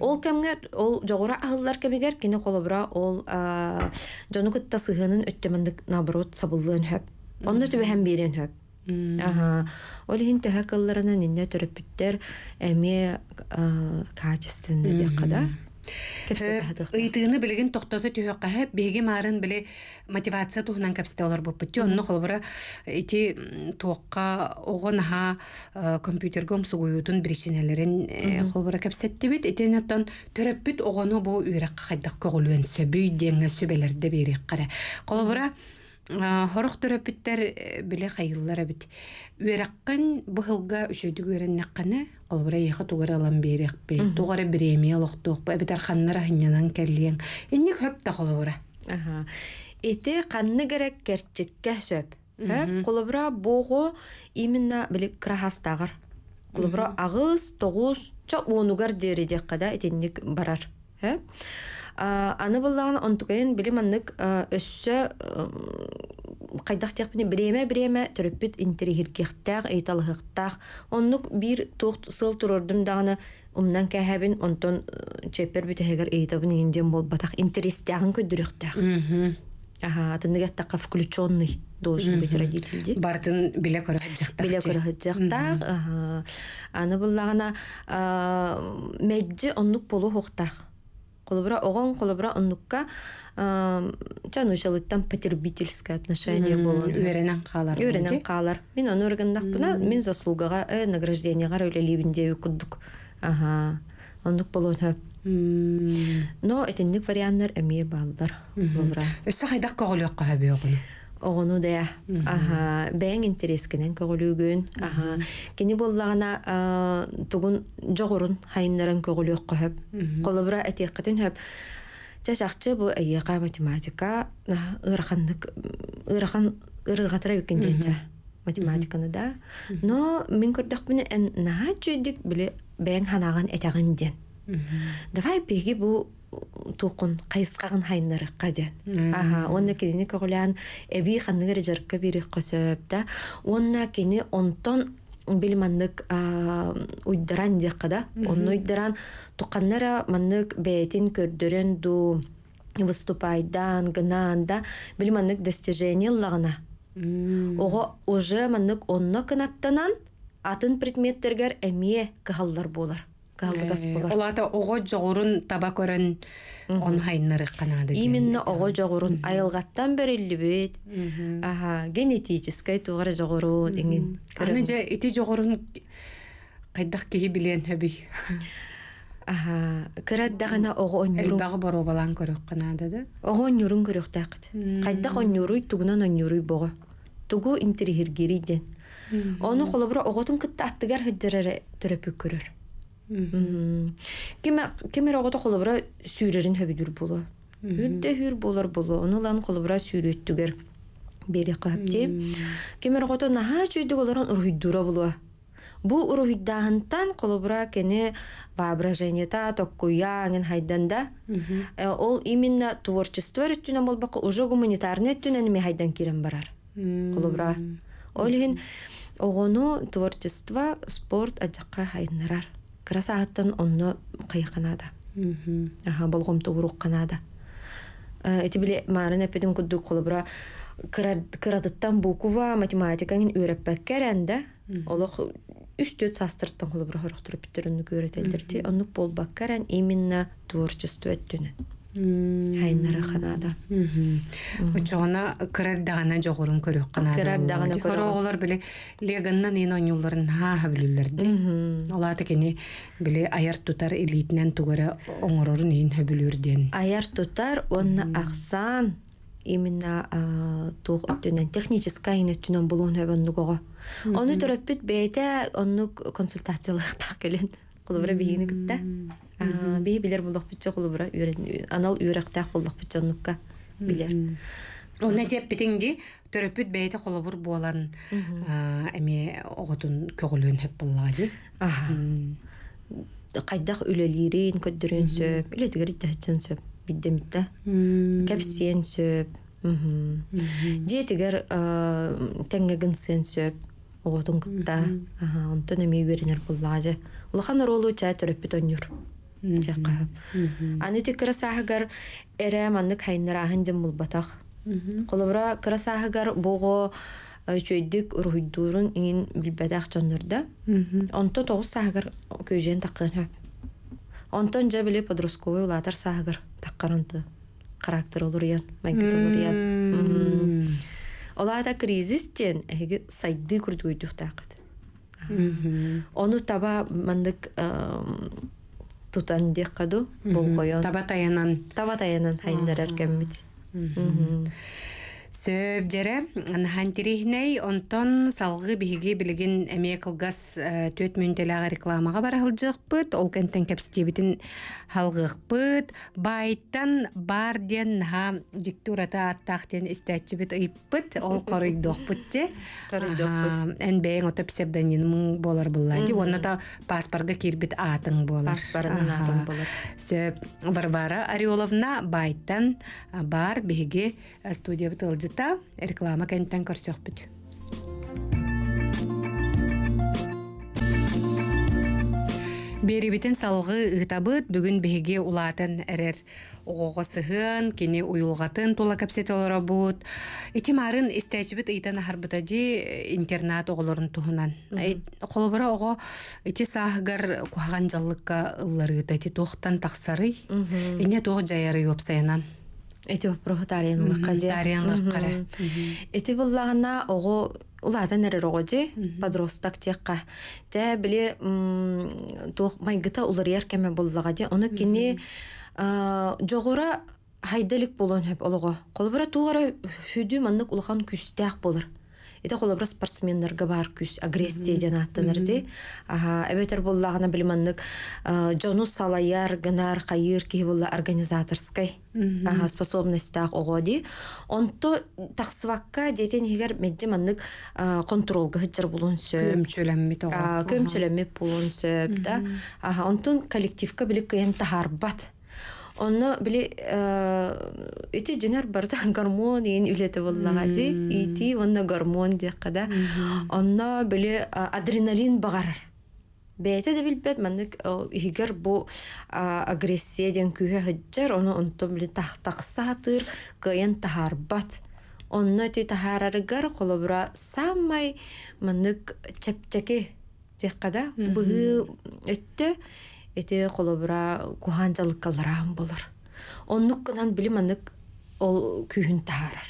Ол кемге ол жогура ахыллар кемигер кине колобра ол а, жонукут тасыгынын өттөмөндүк наоборот сабыллыын хөп. Онда түбе һәм берен хөп. Ага. Ол хин төһә кылларына нинне төрөпүттер эме качественный декада. Кепсе таһдык. Ыйтыгыны билеген тоқтаты түйөккаһы беге марын биле мотивация туһунан капсите олар буппутчу онно холбара ити туокка огонаха компьютерге омсугуютун бирисинелерин холбара капсеттибит итенеттон төрөппүт огону бу үйрек хайдак көгүлүөн сөбүй деңе сөбелерде берик кара холбара хорох төрөпүттер биле хайыллар бит үйреккин быһылга үчөйдүг үйреннеккана колбура яха тугара алан берек бе тугара биремия лохтук бе битар ханнара хыннанан келлиен инник хөп та колбура Ага. Ити канны керек керчикке сөп. Хөп, колобра бого именно биле крахастагар. Колобра агыз, тогуз, ча онугар дери деккада итинник барар. Хөп. Аны буллаган онтугайын биле маннык өссө кайдах текпини биреме биреме төрөппүт интерихиркехтаах ыйталыхтаах оннук бир тух сыл турурдум даганы умнан кэһэбин онтон чеппер бүтэһэгер ыйтабын инден болбатах интерестягын Ага, включенный должен быть родитель, ди. бартын биле Биле. Ага. Аны буллагана оннук болу хоктаах. Колобра огон колобра оннукка чану жалыттан потребительское отношение болон. үйренен калар Үйренен калар. Мен оны өргөндакпына, мен заслугага, э, награждениега өйлелибиндеби куддук. Ага. Оннук болон хөп. Но этинник варианттар эмие балдар. Колобра. өссө хайдак көголөккө хөбү Оғыну да. Аха, бәң интерес кенен көғілігін. Аха, кені боллағана а, тугун жоғырын хайынларын көғілік қойып. Қолыбыра әтеққетін хөп. Жашақчы бұл әйеға математика, ырақанлық, ырақан, ырырғатыра өккен жәнчә математиканы да. Но мен көрдік бұны ән наға жүйдік біле бәң ханаған әтәғын ден. Давай беги бу туқун кайыскагын хайнары каден. Аха, онна кини коглян эби ханныгыр жарка бири косөп да. Онна кини онтон билманнык уйдаран декада. Онны уйдаран туқаннара маннык бетин көрдөрөн ду выступайдан гынан да билманнык достижение лагына. Ого уже маннык онно кынаттанан атын предметтергер эмие кахаллар болар. Кахаллыгас болар. олата ого жогорун таба көрөн он хайнары канады Именно ого жоғырын айылғаттан берілі бет. Аха, генетическай туғара жоғыру деген. аны же ити жогорун кайдак киһи билен хөбүй Аха, кырардағана ого онюрун. элбагы боро балан көрөк канады да Ого онюрун көрөктақыт. Кайдақ онюруй тугунан онюруй бого. Тугу интерихиргири ден. Оны қолыбыра оғотун кытта аттыгар хыджарары төрөпүк көрөр. Кемер оғота қолыбыра сүйрерин хөбүдүр болу. Үрдө хүр болар болу. Оны лан қолыбыра сүйрөттүгер. Бери қапте. Кемер оғота наха жүйдүг оларын урхуйдура болу. Бу урухиддаһынтан колобра кене воображениета токкуя анген хайданда э, ол именно творчество реттүнен болбакка уже гуманитарный реттүнен ми хайдан кирен барар колобра ол хин огону творчество спорт аджакка хайнарар красааттан онно кыйканада аха болгом тугурук канада эти биле марын эпидем кудду колобра кыратыттан буква математикаңын үйрөппеккеренде олох үстөт састырттан колобра хорохтуруп биттерүнү көрөтелдерди онук болбаккаран именно творчество өттүнү хайнары канада Очоғына кырар дағана жоғырын көрөк қана. Кырар дағана көрөк. Хороғылар біле леганнан ен ойнуларын ха хөбүлүлерди. Олаты кені біле аяр тутар элитинен тугара оңорорун ен хөбүлүрден. аяр тутар онна аксан именно тух өттүнен техническая өттүнен болуун хөбөннугого ону төрөппүт бейте оннук консультациялыктак келен кулубура бигини кытта Бии билер булдок битче кулубура анал үйрактаак булдок битче оннукка билер Оны теп битинди төрөпүт бейте холобур буолан эми оготун көгөлүн хеп буллагы Аха. Кайдах үлелирин көддөрөн сөп, үлетигер иттәһәчән сөп, биддемитте. Кәпсиен сөп. Мгм. Диетигер тәңгәген сен сөп. Оготун кытта. Аха, онтон эми беренер буллаҗы. Улахан ролу чай төрөпүт онюр. Жакка. Аны ти красагар эре маннык жым булбатах. Бого ин билбедах чоннорда. Онто хөп. Онтон жа биле подростковый улатар сагар таккаранты. Характер olur ян, майгыт olur ян. Мгм. Олада кризис тен эге сайды. Оны таба мандык тутан дек каду бол койон. таба таянан Таба таянан хайндарар кеммит. Сөп жере хантирихней онтон салгы биһиги билигин эмие кылгас э, төт мүнтелага рекламага барахылжыкпыт ол кенттен кепстебитин халгыкпыт байттан бар диэн наха диктурата аттахтен истәчибит ыйппыт ол коройдохпут те. Эн бэйң ото псевдонимың болар буллади онна та паспорга кирбит атың болар Паспарынан Аха. атым болар. Сөп Варвара Ореоловна байттан бар биһиги студия бытылжыта реклама кенттен көрсөкпүт. Берибитин салгы ыытабыт бүгүн биһиги улаатын эрер оҕоҕо сыһын кини уюлгатын тула кэпсетелора бут ити марын истээчибит ыйтан интернат оҕолорун туһунан холобора оҕо ити сааһыгар куһаган жаллыкка ылларыыта ити туохтан тахсарый ине жаярый опсайынан Эти вопросы тариянлыкка. Мгм. Эти буллагана ого уладан эрер ого же подросток текка. Же биле м, туох майгыта улар яркеме буллага же. Оны кини жогора хайдалик болон хеп олого. Тугара хүдү маннык күстәк. Ите колобра спортсменнерге бар күс агрессия ден аттаныр ди. Аха, эбетер буллагана билманнык жону салаяр гынар кайыр ки булла организаторской. Аха, способностях огоди. Онто таксвакка жетен хигер меджи маннык контролга хыджар булун сөп. көмчөлеммит А, оҕо көмчөлөмү булун сөп да. Аха, онтон коллективка билик кыйын тахарбат. Онно били ити жеңер барда гормон ен үлети буллага ди. Ити онно гормон дияккада. Онно били а, адреналин багарар. Де билбет маннык игер бу а, агрессия ден күйе хыджар, оны онто били тах тахсатыр, кыйын тахарбат. Онно ти тахарарыгар колобра самай маннык чепчеки дияккада. Быһы өттө эти колобра куханчалыккаларам болар. Оннук кынан били маннык ол күйін тахарар.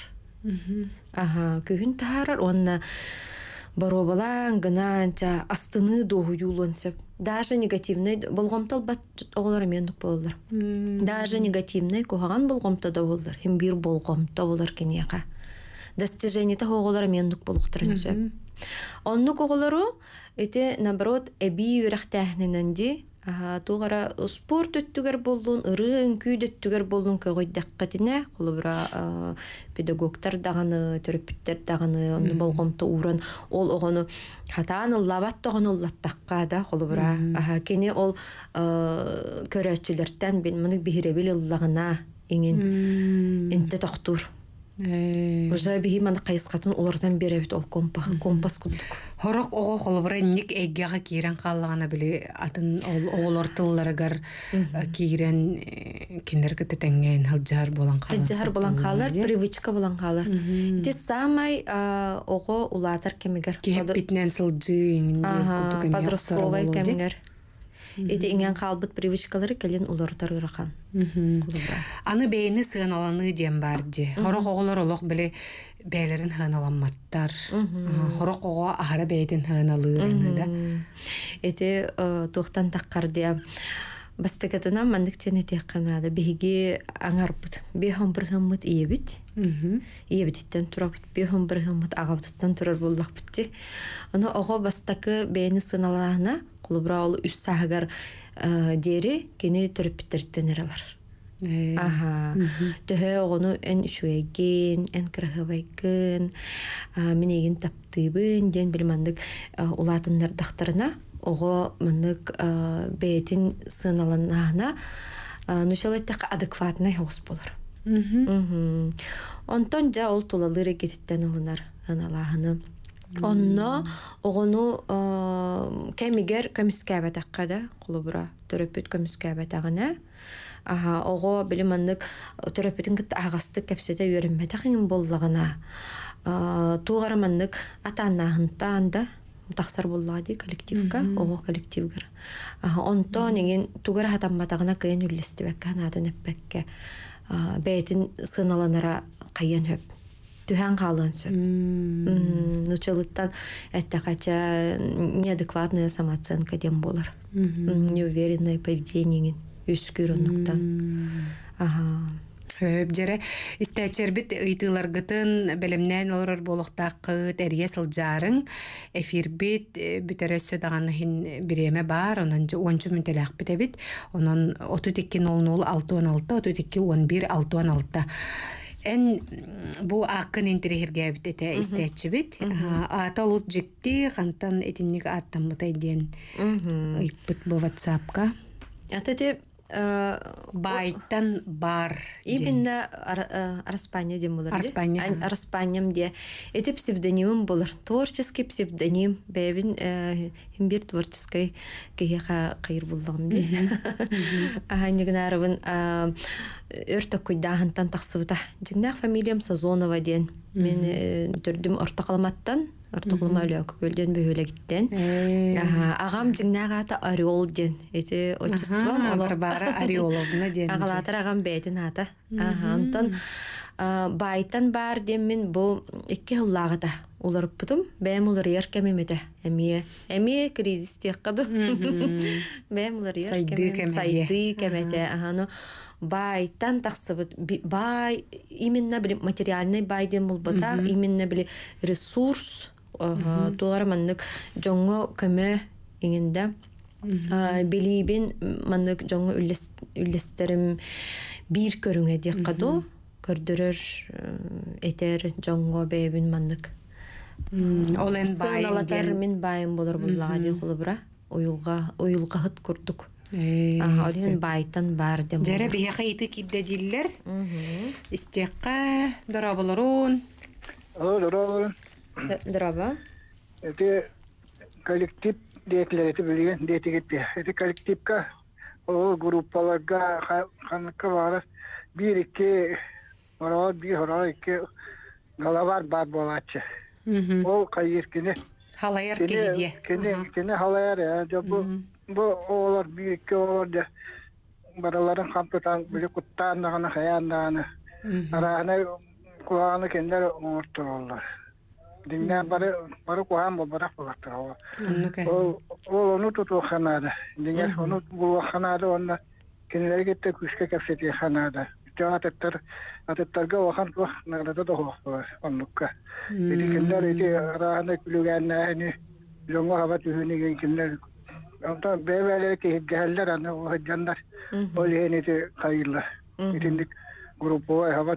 Ага, күйін тахарар, онна боробалаң гына анча астыны доху юлонсеп. Даже негативный болгомтал бат оголар мендук болалар. Даже негативный кухаган болгомта да болдар. Хем бир болгомта болар кенияка. Достижение та оголар мендук болуктарын сөп. Онну коголору эти наоборот эби Аха, тугара спорт өттүгер болдун, ыры өңкүй өттүгер болдун көгөйдәккәтине, колубра педагогтар даганы, терапевттер даганы, онны болгомто уран, ол огону хатаан лабат тогону латтакка да колубра. Аха, кене ол көрөчүлөртен бин муну бихиребил ыллагына иңин тохтур. Уже биһи мана кайыскатын улардан беребит ол компа, компас кудук. Хорок ого холбора ник эггага кирен каллагана били атын ол оголор тылларыгар кирен кинерге тетенген хылжар болан калар. Жахар болан халар, привычка болан халар. Ити самай а, ого улатар кемигер. Кеп битнен сылжы иңинде Ага, подростковый кемигер. Ити иңен халбыт привычкалары келен улартар ырахан. Аны бейни сыаналаны диэн бар ди. Хорок оголор олох биле бээлерин хыаналамматтар. Хорок ого ахара бейдин хыаналыырыны да. Ити тухтан таккар дия. Бастыгатынан мандык тени текканада биһиги аңарбыт. Бихом бирхаммыт иебит. Иебиттен турабыт. Бихом бирхаммыт агабыттан турар буллак битти. Оны ого бастакы бейни сыналарына кулубра ол үс сагар дери кени төрөппиттерден эралар. Э, Аха. Төһө оҕону эн үчүэгин, эн кырыһыбайгын, мен эгин таптыыбын диэн билмандык улаатыннар дахтарына оҕо мандык бээтин сыналанаана нушалайттака адекватный хос болор. Онтон жа ол тулалыр эгетиттен ылынар аналаһыны. Онно оҕону кемигер көмүскәбәтәккә да кулубура төрөпүт көмүскәбәтәгенә. Аха, ого билиманнык төрөпүтүн кытта агасты кепсете үйренмәтәхин боллагына. Тугараманнык атааннаһынтаан да тахсар буллади коллективка, ого коллективгер. Аха, онтон еген тугара хатамматагына кыйын үллестибеккә надын эппеккә. Бәйтин сыналанара кайын хөп. Түһән калын сөп. М, Нучалыттан это хотя неадекватная самооценка дем болар. Неуверенное поведение үскүрөнүктан. Ага. Хөп жере истәчербит ыйтыларгытын белемнән олорор болохтакы әрие сылжарың эфирбит бүтере сөдаганы хин биреме бар онан же 10 мүнтеләк битебит онан 3200 616 3211 616 Эн бу акын интерехирге бит эте истәчебит ата лус жикти кантан этинник диен Мгм. ыйппыт бу WhatsApp-ка Это э, байтан бар. Именно Ар- э, дем болар. Арспания, ага. Арспаниям де. Это псевдонимым болар. Творческий псевдоним. Бәбин бир творческий кеха кайыр булдым де. Ага, нигнарыбын өртө куйдахынтан тахсыбыта. Жигнах фамилиям Сазонова ден. Мен э, төрдүм ортокалматтан, ортокалма өлөкө көлдөн бөөлө гиттен. Э, Ага, агам жигнагата Орел ден. Эти отчество Аха, олар Барбара Ореоловна диен. Агалатар агам бәйтін ата. Аха, онтон а, байтан бар демин бу икки хыллагата уларыппытым. Бәм улар ер кемемете. Әмие. Әмие кризис теккаду. Бәм улар Сайды кемете. Аха, ну байтан тахсыбыт. Бай, именно били материальный бай дем булбата, именно били ресурс. Аха, тугар маннык жоңго көмө иңинде. А, билибин маннык жоңго үллес- үллестерим бир көрүңө диек каду көрдөрөр этер жоңго бэбин маннык М, Ол эн сыналатар байын мен байым болор буллага ди холубура уюлга уюлга хыт курдук диен. Аха, Э, один байтан бар дем Жере бияка ити кидде диллер. Истекка дораболорун. Алло, дорога. Драба Это коллектив деятелер билген деятелетте. Это коллективка ол группаларга ханка бар. Бир ике орал бир орал ике галавар бар болачы. Ол кене халаяр бу олар бир олар да бараларын кампытан биле кендер. Динне бары бары куан бо барак болаттыр. Оннука. Ол ол onu tutu xanada. Dinger onu bu xanada onda kendileri gitti kuşka kapseti xanada. Jaat ettir atettarga waxan ko nagrada da hoq var onlukka. Dedi kendiler eti rahane külügenne hani jongo hava tühünü gen kendiler. Ondan bebeler ki hidgeller ana o hidgenler. O yeni ti kayırlar. İtindik grubu hava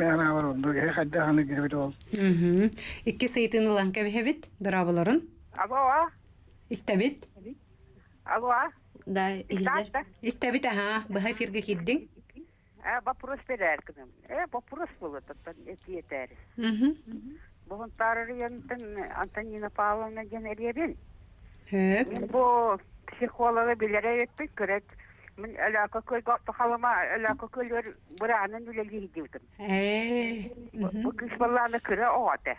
ben var ondu. Hadda hanı gibi oldu. Мгм. Икки сыйтын ланка бихебит дораболорун. Алло, Истебит. алло, да? Истебит аха. Быха фирге киддин. Э, вопрос береркиним. Э, вопрос было тоттан этиетер. Мгм. Бugün tararıyantın Antonina Pavlovna generiyebin. Höp. Мен bu psikologu bilere etmek gerek. من علاقه كل قط خلما علاقه كل برانا ولا اللي هديوتم ايه وكش والله انا كره اوته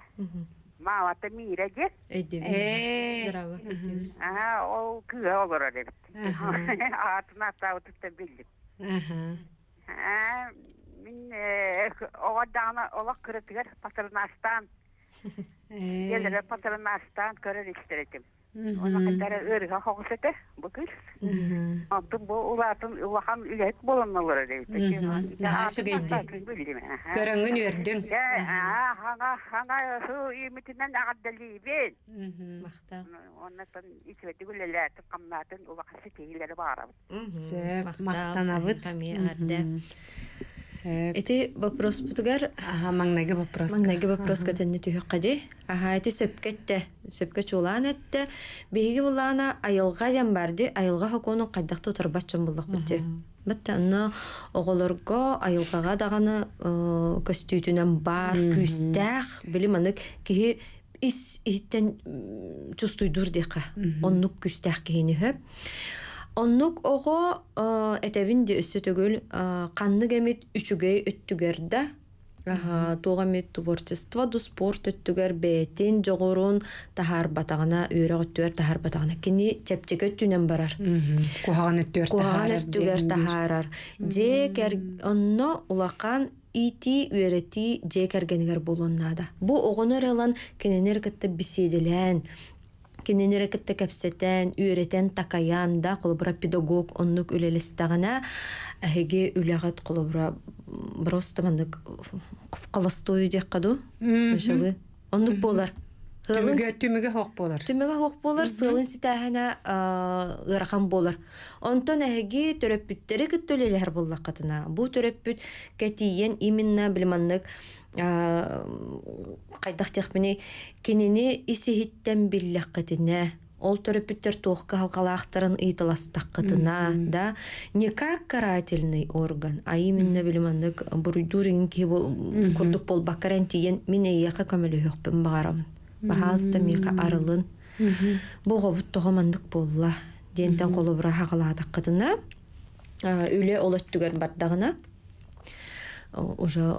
ما وات ميرا جي ايه دراوا اها او كره اوغرا دي اتنا تاوت تبيل اها من اوغدانا اولا كره كره patronajdan Gelire patronajdan karar istedim. Кайтара өргө хогусете бүкүл. Атын бу улатын улахан үлет болоннолор дейт. Наачы гейди. Көрөңгүн өрдөң. Хага хага су имитинен гүлелер камнатын улахан сетейлери бара. Эти вопрос бутугар Ага, маңнаги вопрос. Маңнаги вопрос көтөнне түйөк кади. Аха, эти сөпкетте, сөпкет чулаан этте. Беги булана айылга ян барды, айылга хокону кайдакта турбат чон булдык битти. Бетте аны оголорго айылгага даганы э, көстүйтүнөн бар, күстәх, билим аны ис иттен. Оннук кийини хөп. Оннук ого этебин де өссө төгүл канны гемит үчүгей өттүгерде Аха, туга мит творчество ду спорт өттүгер бетин жогорун тахар батагына үйрө өттүгер тахар батагына кини чепчек өттүнөн барар. Кухаган өттөр Куган өттүгер тахарар. Же кер онно улакан ити үйрети же кергенигер болоннада. Бу огонор алан кененер кытта биседелен Кененере кытта кепсетен, үйретен такаян да колбура педагог оннук үлелестагана әһеге үләгат колбура просто мандык каластою дек каду. Мәшәле. Оннук болар. Хылын Түмүгө түмүгө хок болар. Түмеге хоқ болар, сылын ситәһенә ырахан болар. Онтон әһеги төрөппүттәре көттөлеләр булла катына. Бу төрөппүт кәтиен именно билманнык кайдах техмени кенени исихиттен билләк катына. Ол төрөппүттер туохка халкалаахтарын ыйтыластак катына, да. Не как карательный орган, а именно билманнык буруйдурин ки курдук бол бакаран тиен мен эйяка көмөлө хөкпүн багарам. Бахаста мика арылын. Буга буттога мандык болла. Дентен колобура хагалаадак кытына. Үле олоттугар бардагына. О, Уже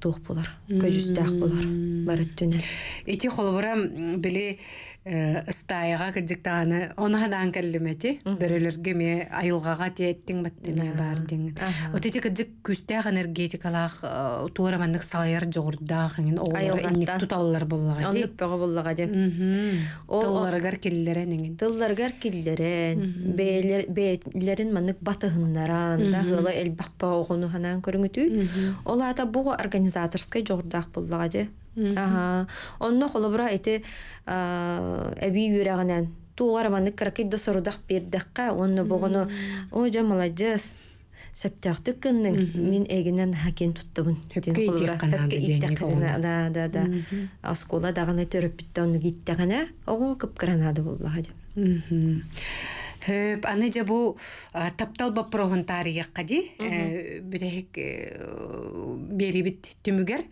тух болар. Көжүстак болар. Барыттүнен. Ити холбура били ыстайга кыдыктаганы оны хадан келлемети бөрөлөргө ме айылгага тиеттиң баттыме бар диң. Отити кыдык күстәг энергетикалах туара мандык салайыр жогурдах ingen олар Айылгатта. инник туталлар боллага ти. Онлук бага боллага де. Тылларыгар келлерен ingen. Тылларгар киллерен, бейлерин манык батыгыннаран, да гыла эл бакпа огону ханан көрүңүтү. Ол ата бу организаторскай жогурдак боллага де. Ага. Онно холобра эти эби юрагынан тугар манык кракидда сорудак бердекка, онно богону о жа молодец. Септяхты кынның мин эгинен хакен оҕуна. Да, да, да. Аскола даганы төрөп битте оны гиттегene ого кыпкыранады боллага де. Хөп, аны жа бу таптал бапрогын тарыякка ди. Бирек берибит түмүгер.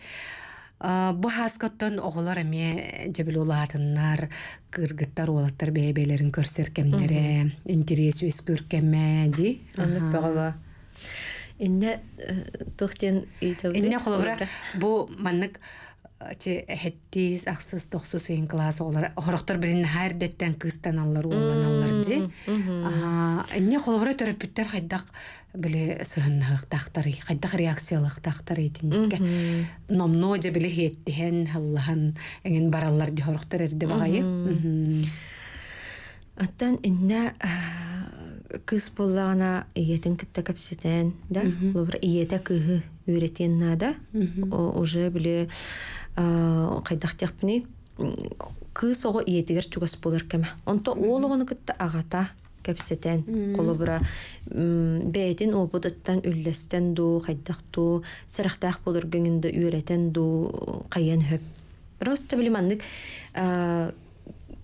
Бу хаскаттан оголар эме жабыл улаатыннар, кыргыттар уолаттар бэбелерин көрсөркемнере, интерес өс көркеме ди. Онлук бага Инне тухтен. Инне холобра бу маннык че хеттис ахсыз тохсус ин класс олар хорохтор билин хайр деттен кыстан аллар улланалар ди. Аа инне холобра төрөпүттер хайдак биле сыһыннах тахтары, хайдак реакциялык тахтары итинникке. Номно же биле хеттиһен халлахан эген бараллар ди хорохтор эрде багайы. Аттан инне боллагана иетен кытта капсетен, да? Лобра иете кыһы үйретен нада. О- Уже биле кайдах тяпни кыз ого иетигер чугас болар кеме. Онто оологону кытта агата кепсетен колобура бэйтин опудаттан үллестен ду хайдахту сарахтаах болар гыңында үйретен ду кайын хөп. Просто билиманнык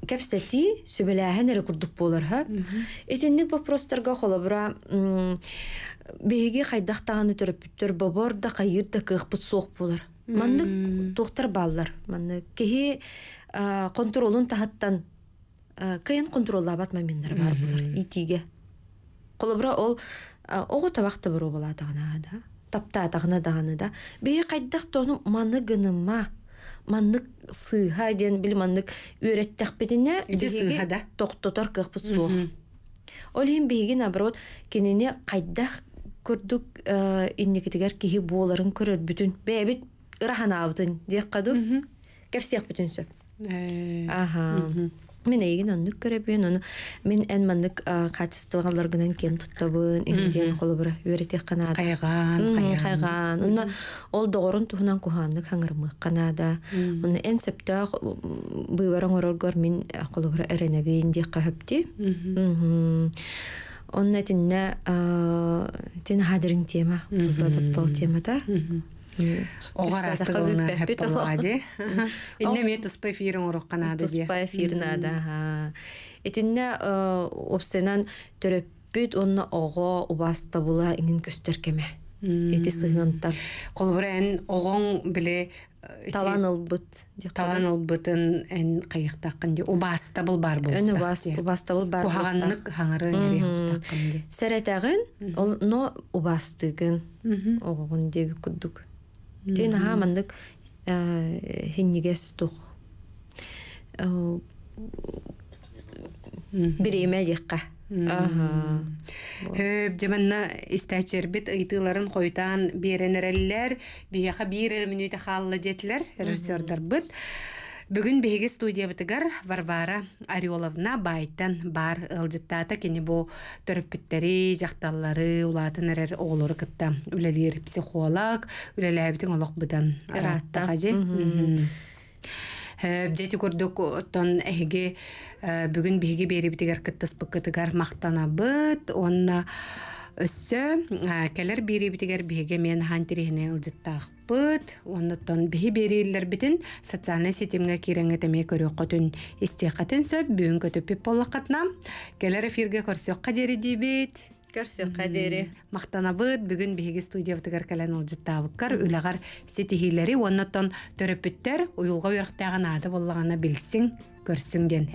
кепсети сөбеләһен эре курдук болар ха. Этинник вопростарга холобура беги хайдахтааны төрөпүттөр бобор да кайыр да кыхпыт соох болар. Мандык тухтар баллар. Манны а, контролун тахаттан кыйын контроллабат моменттер бар булар итиге. Колобура ол ого табакта буру болатагына да. Тапта атагына даганы да. Беги кайдах тону маны гыныма маннык сыыха ден бил маннык Ити сыыха да? токтотор кыхпыт суох. Ол хин биги наоборот кенене кайдах көрдүк инникитигер киһи буоларын көрөр. Бүтүн бэбит ыраханаабытын диэк каду кепсиэх бүтүн сөп. Э, Аха. Мен эйгин оннук көрөбүн, оны мен эн маннык качествогаларгынан кен туттабын, индиен холобура үөрете канада. Кайган, кайган. Онна ол догорун туһунан куханнык хаңырмык канада. Онна эн сөптөк быйбарың ороргор мен холобура эренебин. Онна тинне тин хадырың тема, таптал темата. Оғар астығылына хэп болғади. Инне мен туспай фирин урук канады дия. Туспай фирнада. Этинне опсенан төрөппүт онна ого убаста була иңин көстөркеме. Эти сыгынтар. Колбурен оғон биле Талан ылбыт. талан олбытын эн кайыктаккын ди. Убаста бұл бар бұл. Өні бас, убаста бул бар. Кухаганнык хаңары. Сәретәгін, ол но убастыгын оғын деби күддік. Тен ха мандык хиннигес тух. Биреме. Хөп жаманна истәчербит ыйтыларын қойтан беренереллер, бияқа бирер минуты халлы детлер, режиссердар бит. Бүгін беге студия бітігер Варвара Ореоловна байтан бар ылжыттата кені бу төрөппүттери, жақталлары, улатын әрер оғылары кытта. Үлелер психолог, үлеләбітін олық бұдан Ыратта. қажи. Бжети көрдік оттон әйге бүгін беге бері бітігер кыттыс бұкытыгар мақтана бұд, онна өссө келер бери битигер биһиге мен хантирихне ылжыттаах быт оннотон биһи берииллер битин социальный сетимге киреңе теме көрөккөтүн истиэхатын сөп бүгүн көтөппип боллакатна келер эфирге көрсөкка дери дибит. Көрсө кадери. мактанабыт бүгүн биһиги студиябытыгар кэлэн ылжыттаабыккар үлэгар сетихилери оннотон төрөпүттер уюлга уярактааган аады боллагана билсиң көрсүң ден